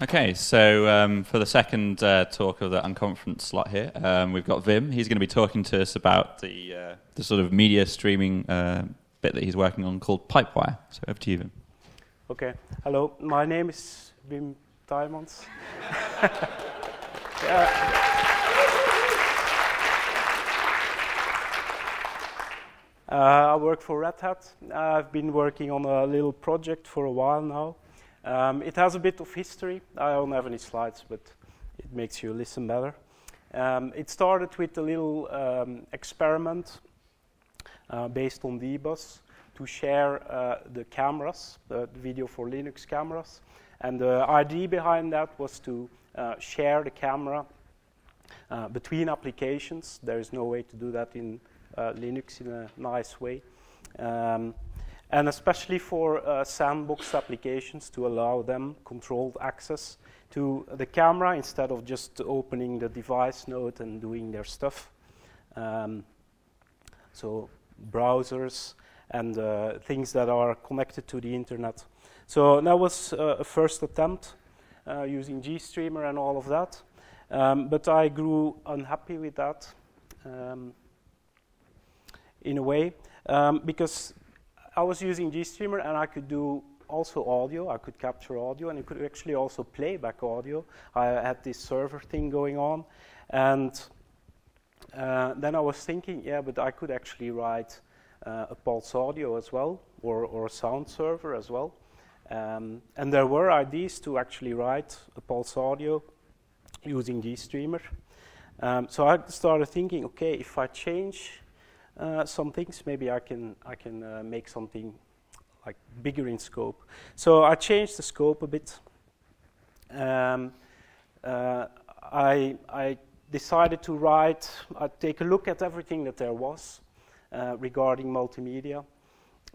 Okay, so um, for the second uh, talk of the unconference slot here, um, we've got Wim. He's going to be talking to us about the uh, the sort of media streaming uh, bit that he's working on called Pipewire. So over to you, Wim. Okay. Hello, my name is Wim Taymans. Uh, I work for Red Hat. I've been working on a little project for a while now. Um, it has a bit of history. I don't have any slides, but it makes you listen better. Um, it started with a little um, experiment uh, based on dbus to share uh, the cameras, the video for Linux cameras. And the idea behind that was to uh, share the camera uh, between applications. There is no way to do that in uh, Linux in a nice way. Um, and especially for uh, sandbox applications to allow them controlled access to the camera instead of just opening the device node and doing their stuff. Um, so browsers and uh, things that are connected to the internet. So that was uh, a first attempt uh, using GStreamer and all of that. Um, but I grew unhappy with that. Um, in a way um, because I was using GStreamer and I could do also audio. I could capture audio and it could actually also play back audio. I had this server thing going on, and uh, then I was thinking, yeah, but I could actually write uh, a pulse audio as well, or, or a sound server as well. Um, and there were ideas to actually write a pulse audio using GStreamer. Um, so I started thinking, okay, if I change uh, some things. Maybe I can I can uh, make something like bigger in scope. So I changed the scope a bit. Um, uh, I I decided to write, uh, take a look at everything that there was uh, regarding multimedia,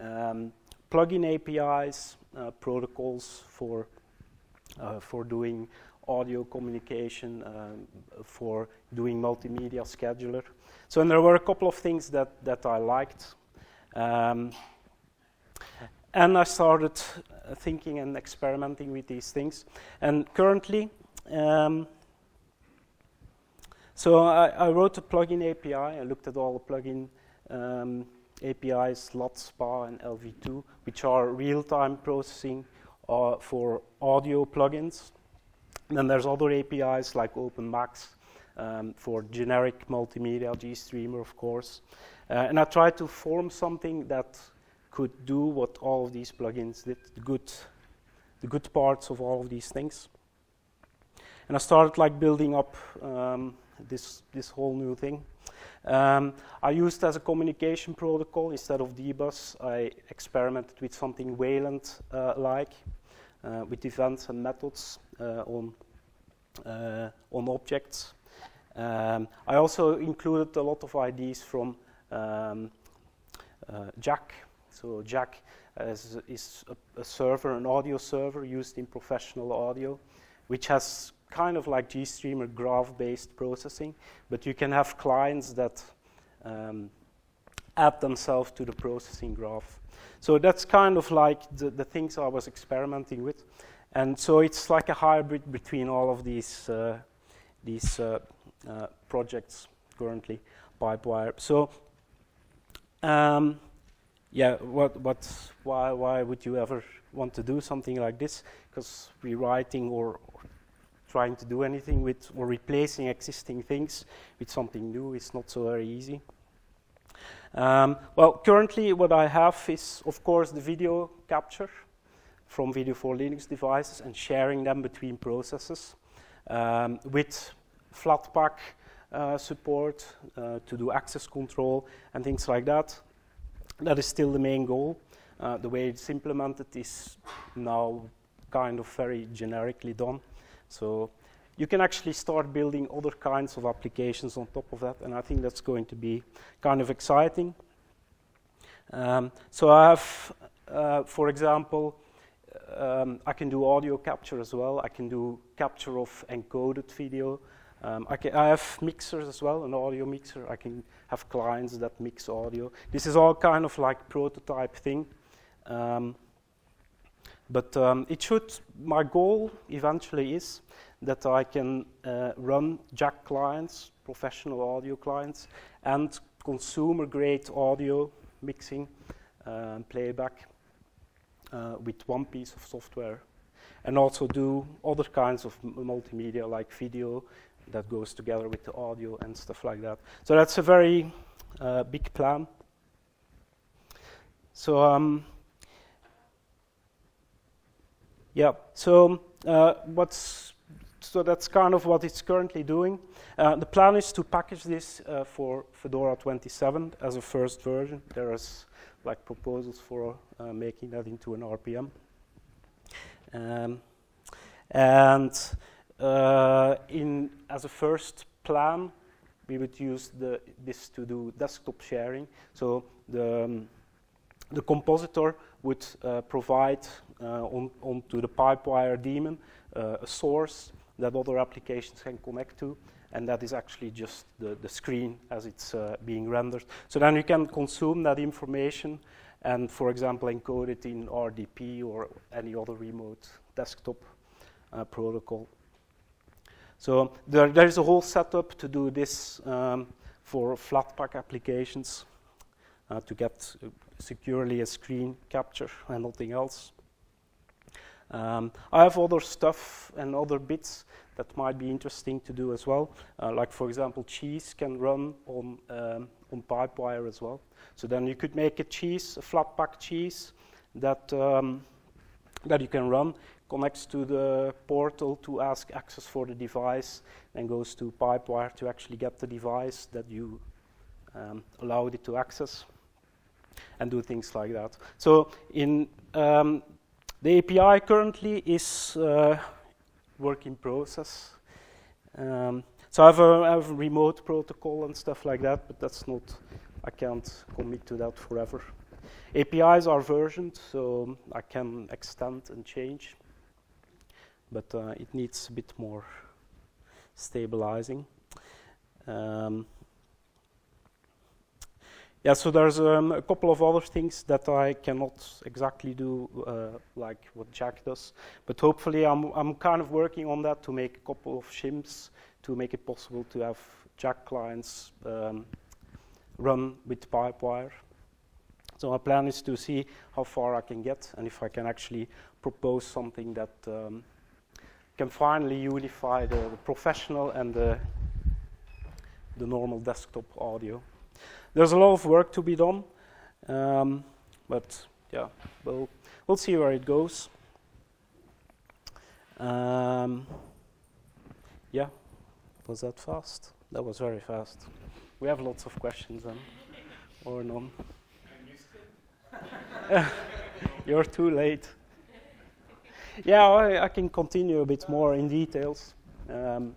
um, plugin APIs, uh, protocols for for doing audio communication, for doing multimedia scheduler. So and there were a couple of things that, that I liked. Um, and I started thinking and experimenting with these things. And currently, um, so I, I, wrote a plugin API. I looked at all the plugin um, APIs, LADSPA, and LV2, which are real-time processing uh, for audio plugins. Then there's other APIs like OpenMax um, for generic multimedia, GStreamer, of course. Uh, and I tried to form something that could do what all of these plugins did, the good, the good parts of all of these things. And I started like building up um, this, this whole new thing. Um, I used as a communication protocol instead of dbus. I experimented with something Wayland-like, uh, with events and methods uh, on uh, on objects. Um, I also included a lot of ideas from um, uh, Jack. So Jack is, is a, a, server, an audio server used in professional audio, which has kind of like GStreamer graph-based processing, but you can have clients that um, add themselves to the processing graph. So that's kind of like the, the, things I was experimenting with. And so it's like a hybrid between all of these, uh, these uh, uh, projects currently, Pipewire. So, um, yeah, what, what, why, why would you ever want to do something like this? Because rewriting or, or trying to do anything with or replacing existing things with something new is not so very easy. Um, well, currently what I have is, of course, the video capture from Video for Linux devices and sharing them between processes um, with Flatpak uh, support uh, to do access control and things like that. That is still the main goal. Uh, the way it's implemented is now kind of very generically done. So you can actually start building other kinds of applications on top of that, and I think that's going to be kind of exciting. Um, so I have, uh, for example, um, I can do audio capture as well. I can do capture of encoded video. Um, I, can, I, have mixers as well, an audio mixer. I can have clients that mix audio. This is all kind of like prototype thing. Um, But um, it should, my goal eventually is that I can uh, run jack clients, professional audio clients, and consumer grade audio mixing uh, and playback uh, with one piece of software. And also do other kinds of multimedia like video that goes together with the audio and stuff like that. So that's a very uh, big plan. So um, yeah, so uh, what's so that's kind of what it's currently doing. Uh, the plan is to package this uh, for Fedora 27 as a first version. There is like proposals for uh, making that into an RPM. Um, and uh, in as a first plan, we would use the, this to do desktop sharing. So the um, the compositor would uh, provide uh, on, onto the Pipewire daemon uh, a source that other applications can connect to, and that is actually just the, the screen as it's uh, being rendered. So then you can consume that information and, for example, encode it in RDP or any other remote desktop uh, protocol. So there, there is a whole setup to do this um, for Flatpak applications uh, to get securely a screen capture and nothing else. Um, I have other stuff and other bits that might be interesting to do as well. Uh, like for example, cheese can run on um, on Pipewire as well. So then you could make a cheese, a Flatpak cheese that um, that you can run, connects to the portal to ask access for the device, and goes to Pipewire to actually get the device that you um, allowed it to access, and do things like that. So in um, the API currently is uh, work in process. Um, so I have, a, I have, a, remote protocol and stuff like that, but that's not, I can't commit to that forever. APIs are versioned, so I can extend and change, but uh, it needs a bit more stabilizing. Um, yeah, so there's um, a couple of other things that I cannot exactly do uh, like what Jack does, but hopefully I'm, I'm kind of working on that to make a couple of shims to make it possible to have Jack clients um, run with Pipewire. So my plan is to see how far I can get and if I can actually propose something that um, can finally unify the, the professional and the, the normal desktop audio there's a lot of work to be done, um, but yeah, we'll we'll see where it goes. Um, yeah, was that fast? That was very fast. We have lots of questions then, or none. You're too late. Yeah, I, I, can continue a bit more in details. Um,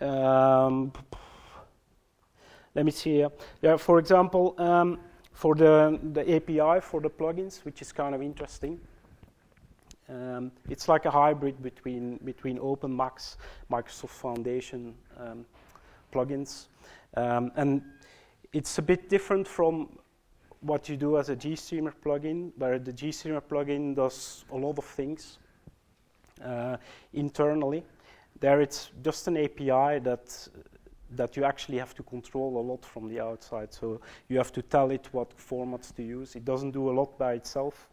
um, let me see here. Yeah, for example, um, for the, the API for the plugins, which is kind of interesting. Um, it's like a hybrid between between OpenMax, Microsoft Foundation um, plugins, um, and it's a bit different from what you do as a GStreamer plugin, where the GStreamer plugin does a lot of things uh, internally. There, it's just an API that that you actually have to control a lot from the outside. So you have to tell it what formats to use. It doesn't do a lot by itself.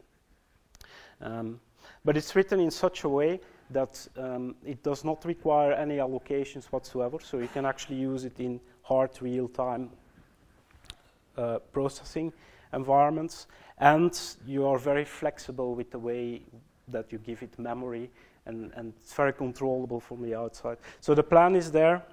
Um, but it's written in such a way that um, it does not require any allocations whatsoever. So you can actually use it in hard real-time uh, processing environments. And you are very flexible with the way that you give it memory and, and it's very controllable from the outside. So the plan is there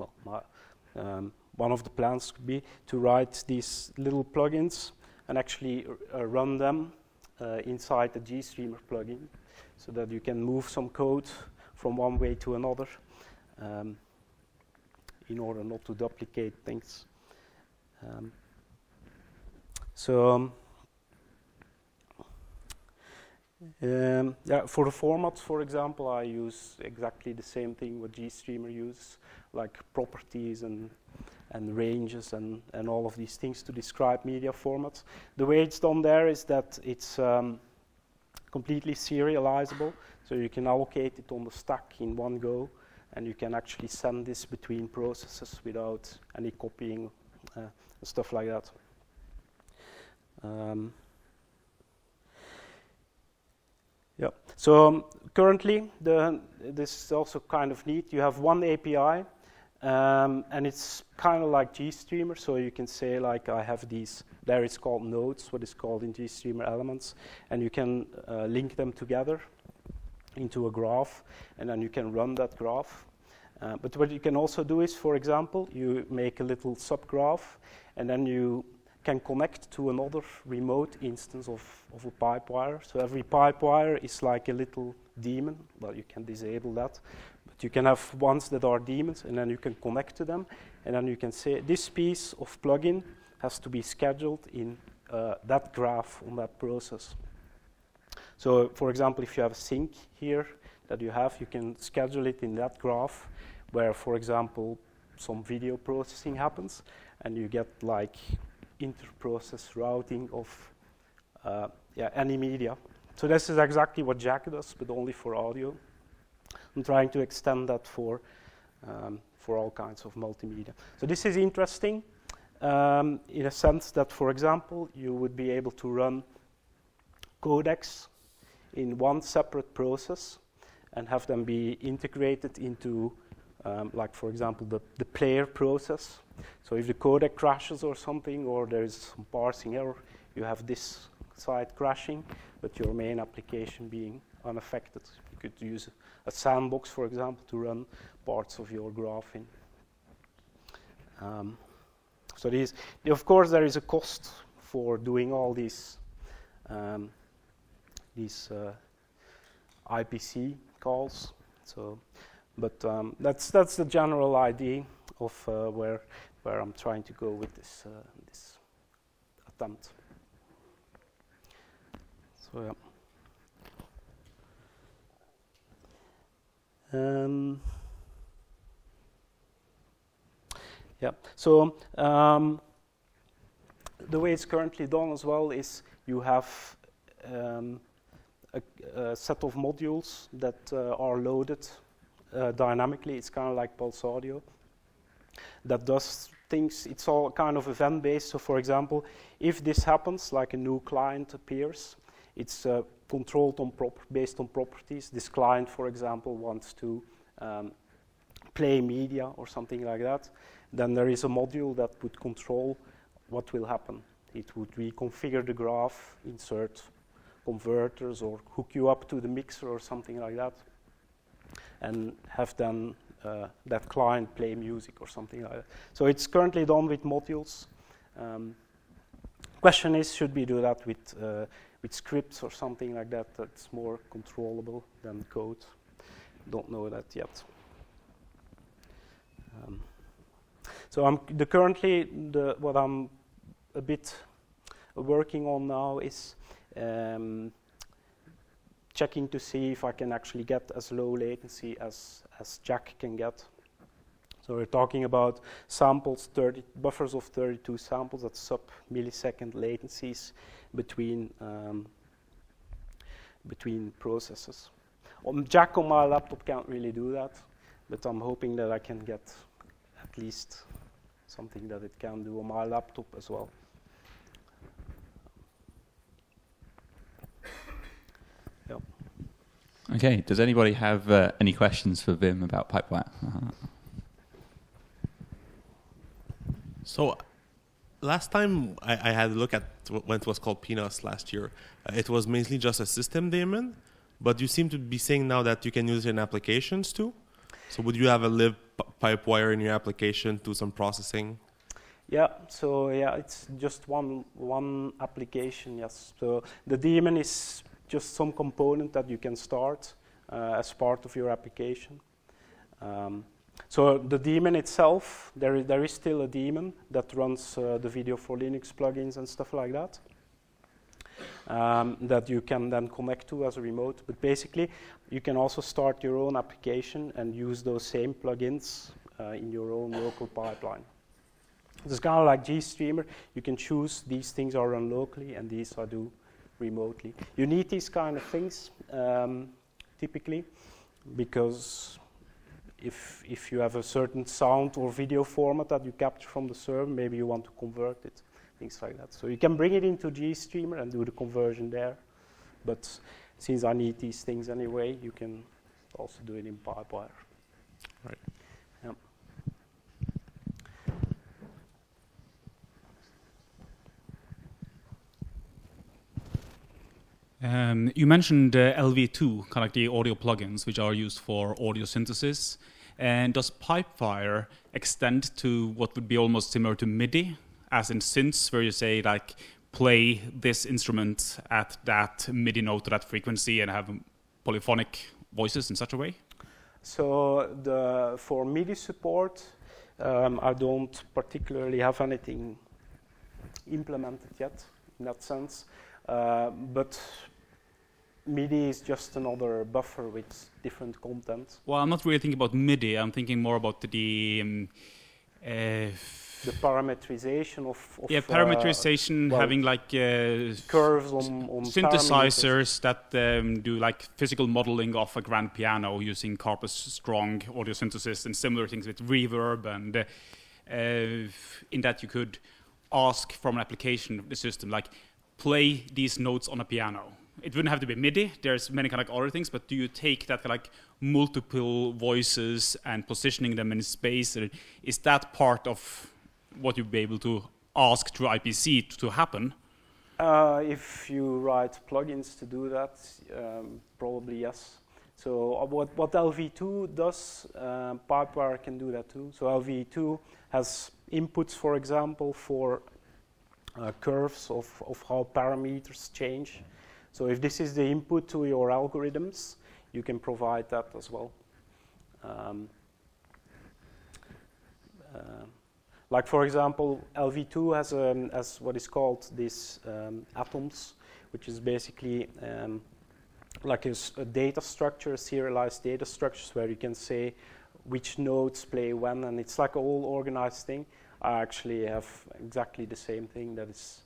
well, my, um, one of the plans could be to write these little plugins and actually uh, run them uh, inside the GStreamer plugin so that you can move some code from one way to another um, in order not to duplicate things. Um, so um, um, yeah, for the formats, for example, I use exactly the same thing what GStreamer uses, like properties and and ranges and, and all of these things to describe media formats. The way it's done there is that it's um, completely serializable, so you can allocate it on the stack in one go, and you can actually send this between processes without any copying uh, and stuff like that. Um, yeah. So um, currently, the, this is also kind of neat. You have one API, um, and it's kind of like GStreamer. So you can say like I have these. There it's called nodes, what is called in GStreamer elements, and you can uh, link them together into a graph, and then you can run that graph. Uh, but what you can also do is, for example, you make a little subgraph, and then you can connect to another remote instance of, of a pipewire. So every pipewire is like a little daemon. Well, you can disable that. You can have ones that are daemons, and then you can connect to them. And then you can say this piece of plugin has to be scheduled in uh, that graph on that process. So, for example, if you have a sink here that you have, you can schedule it in that graph where, for example, some video processing happens, and you get like inter-process routing of uh, yeah, any media. So this is exactly what Jack does, but only for audio. I'm trying to extend that for, um, for all kinds of multimedia. So this is interesting um, in a sense that, for example, you would be able to run codecs in one separate process and have them be integrated into, um, like, for example, the, the player process so if the codec crashes or something, or there is some parsing error, you have this side crashing, but your main application being unaffected. Could use a sandbox, for example, to run parts of your graph in. Um, so these, of course, there is a cost for doing all these um, these uh, IPC calls. So, but um, that's that's the general idea of uh, where where I'm trying to go with this, uh, this attempt. So yeah. Um, yeah. So um, the way it's currently done as well is you have um, a, a, set of modules that uh, are loaded uh, dynamically. It's kind of like Pulse Audio that does things, it's all kind of event based. So, for example, if this happens, like a new client appears, it's uh, controlled on prop based on properties. This client, for example, wants to um, play media or something like that. Then there is a module that would control what will happen. It would reconfigure the graph, insert converters, or hook you up to the mixer or something like that, and have then uh, that client play music or something like that. So it's currently done with modules. Um, question is, should we do that with, uh, with scripts or something like that that's more controllable than code? Don't know that yet. Um, so I'm the currently the, what I'm a bit working on now is um, checking to see if I can actually get as low latency as, as Jack can get. So we're talking about samples, 30 buffers of 32 samples at sub millisecond latencies between um, between processes. Um, Jack on my laptop can't really do that, but I'm hoping that I can get at least something that it can do on my laptop as well. Okay, does anybody have uh, any questions for Wim about Pipewire? So, last time I, I, had a look at when it was called Pinos last year, uh, it was mainly just a system daemon, but you seem to be saying now that you can use it in applications too. So, would you have a live Pipewire in your application to some processing? Yeah, so yeah, it's just one one application. Yes, so the daemon is just some component that you can start uh, as part of your application. Um, so the daemon itself, there is, there is still a daemon that runs uh, the video for Linux plugins and stuff like that. Um, that you can then connect to as a remote. But basically, you can also start your own application and use those same plugins uh, in your own local pipeline. It's kind of like GStreamer. You can choose these things are run locally and these are do remotely. You need these kind of things um, typically because if, if you have a certain sound or video format that you capture from the server, maybe you want to convert it, things like that. So you can bring it into GStreamer and do the conversion there. But since I need these things anyway, you can also do it in Pipewire. Right. Um, you mentioned uh, LV2, kind of like the audio plugins, which are used for audio synthesis. And does Pipewire extend to what would be almost similar to MIDI, as in synths, where you say like play this instrument at that MIDI note that frequency and have polyphonic voices in such a way? So the, for MIDI support, um, I don't particularly have anything implemented yet in that sense. Uh, but MIDI is just another buffer with different content. Well, I'm not really thinking about MIDI. I'm thinking more about the um, uh, the parameterization of, of yeah uh, parameterization, well, having like uh, curves on, on synthesizers that um, do like physical modeling of a grand piano using Karplus-Strong audio synthesis and similar things with reverb and uh, uh, in that you could ask from an application of the system like play these notes on a piano it wouldn't have to be MIDI. There's many kind of other things, but do you take that kind of like multiple voices and positioning them in space? Is that part of what you'd be able to ask through IPC to, happen? Uh, if you write plugins to do that, um, probably yes. So uh, what, what LV2 does, uh, Pipewire can do that too. So LV2 has inputs, for example, for uh, curves of, of how parameters change. So if this is the input to your algorithms, you can provide that as well. Um, uh, like for example, LV2 has, um, has what is called these um, atoms, which is basically um, like a, a, data structure, serialized data structures where you can say which nodes play when, and it's like a whole organized thing. I actually have exactly the same thing that is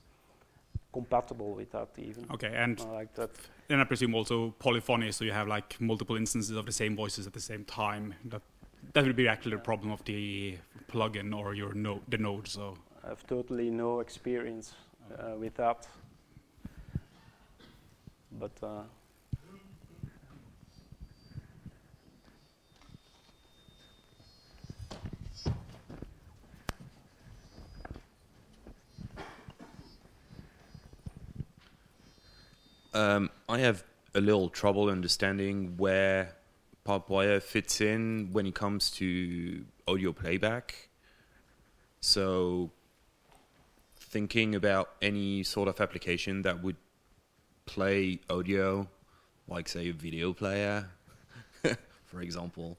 compatible with that even. Okay, and I like that. Then I presume also polyphony, so you have like multiple instances of the same voices at the same time. That that would be actually the problem of the plugin or your node, the node. So I have totally no experience uh, with that, but. Uh, Um, I have a little trouble understanding where Pipewire fits in when it comes to audio playback. So, thinking about any sort of application that would play audio, like say a video player, for example,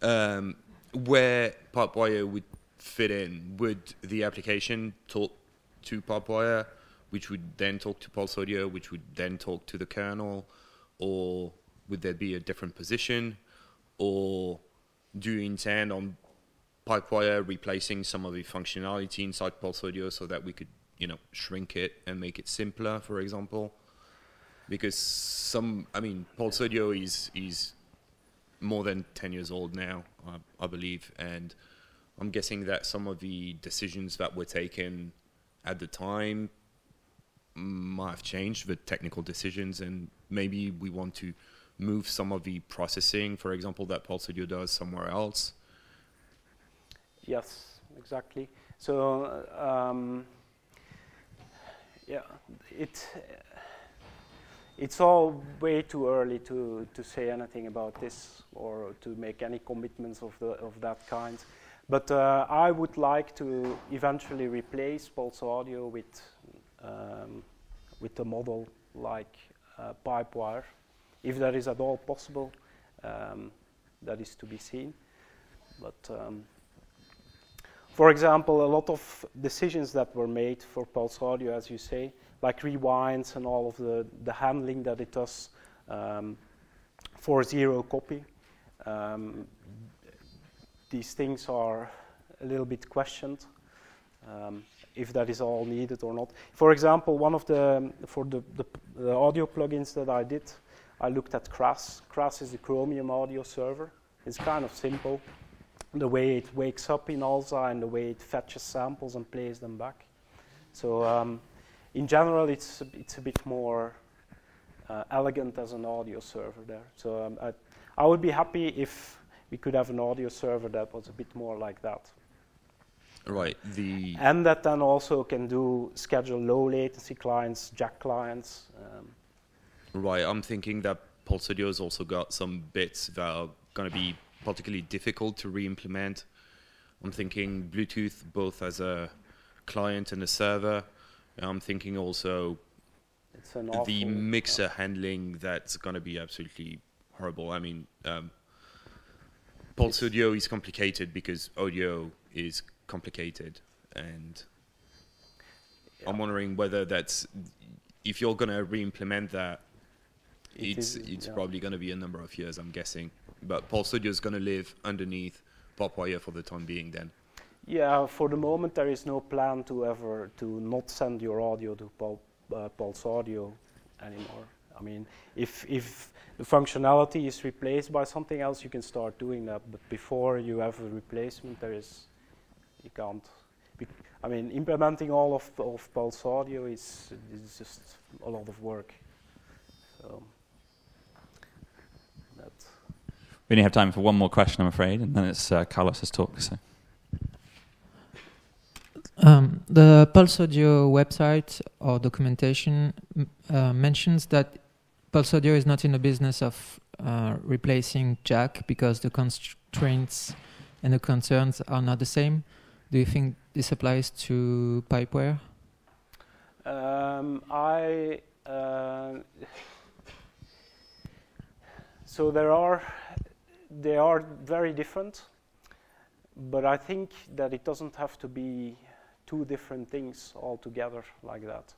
um, where Pipewire would fit in, would the application talk to Pipewire which would then talk to Pulse Audio, which would then talk to the kernel, or would there be a different position, or do you intend on Pipewire replacing some of the functionality inside Pulse Audio so that we could, you know, shrink it and make it simpler, for example? Because some, I mean, Pulse Audio is is more than ten years old now, I believe, and I'm guessing that some of the decisions that were taken at the time might have changed with technical decisions, and maybe we want to move some of the processing, for example, that Pulse Audio does somewhere else. Yes, exactly. So um, yeah, it it's all way too early to to say anything about this or to make any commitments of the of that kind. But uh, I would like to eventually replace Pulse Audio with um, with a model like uh, Pipewire. If that is at all possible, um, that is to be seen. But um, for example, a lot of decisions that were made for Pulse Audio, as you say, like rewinds and all of the, the handling that it does um, for zero copy, um, these things are a little bit questioned. If that is all needed or not. For example, one of the for the, the, the audio plugins that I did, I looked at CRAS. CRAS is the Chromium audio server. It's kind of simple, the way it wakes up in ALSA and the way it fetches samples and plays them back. So um, in general, it's a, it's a bit more uh, elegant as an audio server there. So um, I, I would be happy if we could have an audio server that was a bit more like that. Right. The And that then also can do schedule low latency clients, jack clients. Um, right. I'm thinking that Pulse Audio has also got some bits that are going to be particularly difficult to re-implement. I'm thinking Bluetooth both as a client and a server. I'm thinking also it's an the awful- mixer handling that's going to be absolutely horrible. I mean, um, Pulse Audio is complicated because audio is complicated, and I'm wondering whether that's if you're going to re-implement that. It It's is, it's yeah. probably going to be a number of years, I'm guessing. But Pulse Audio is going to live underneath Pipewire for the time being. Then, Yeah, for the moment there is no plan to ever to not send your audio to Pul- uh, Pulse Audio anymore. I mean, if if the functionality is replaced by something else, you can start doing that. But before you have a replacement, there is you can't. I mean, implementing all of of Pulse Audio is is just a lot of work. So that. We only have time for one more question, I'm afraid, and then it's uh, Carlos's talk. So. Um, the Pulse Audio website or documentation m- uh, mentions that Pulse Audio is not in the business of uh, replacing Jack because the constraints and the concerns are not the same. Do you think this applies to Pipewire? Um, I uh, so there are they are very different, but I think that it doesn't have to be two different things altogether like that.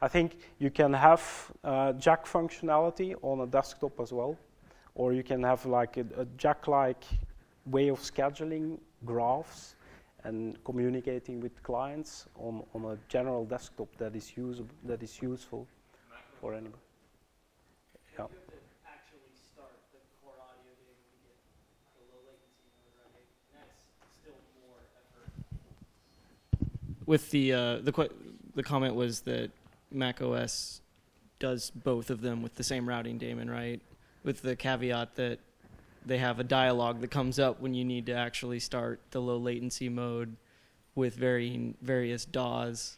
I think you can have uh, jack functionality on a desktop as well, or you can have like a, a jack-like way of scheduling graphs and communicating with clients on, on a general desktop that is usable, that is useful for anybody. Yeah. With the uh, the the comment was that Mac OS does both of them with the same routing daemon, right? With the caveat that they have a dialog that comes up when you need to actually start the low latency mode with varying various DAWs,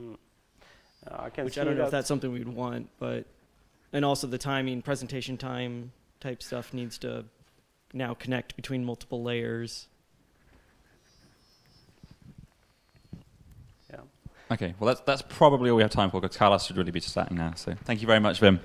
Uh, I can which I don't know that if that's something we'd want, but and also the timing, presentation time type stuff needs to now connect between multiple layers. yeah. Okay, well, that's, that's probably all we have time for because Carlos should really be starting now. So thank you very much, Wim.